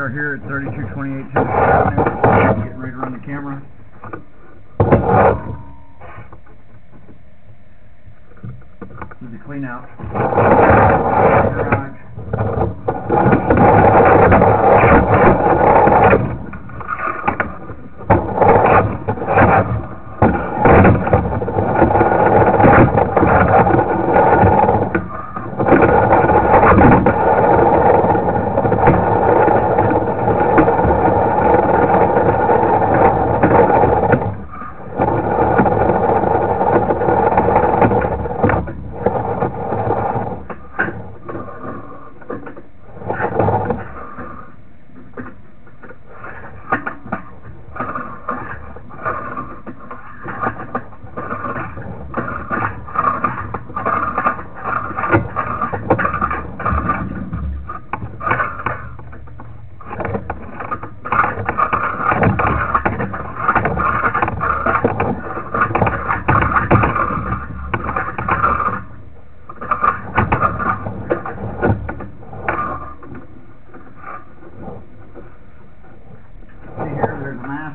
are here at 3228 Tennessee Avenue, getting ready to run the camera. Is the clean out.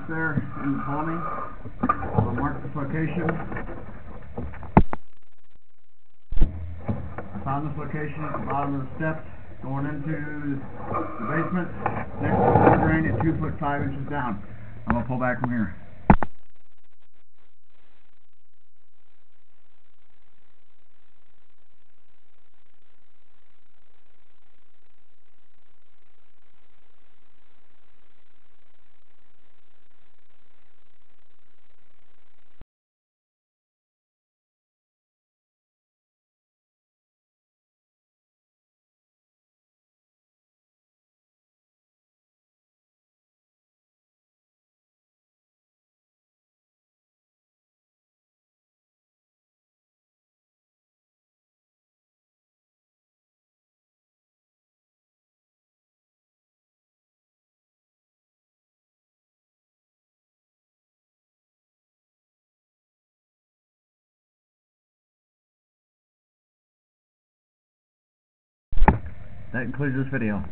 There in the plumbing. I'll mark this location. Found this location at the bottom of the steps going into the basement. Next to the drain at two foot five inches down. I'm gonna pull back from here. That concludes this video.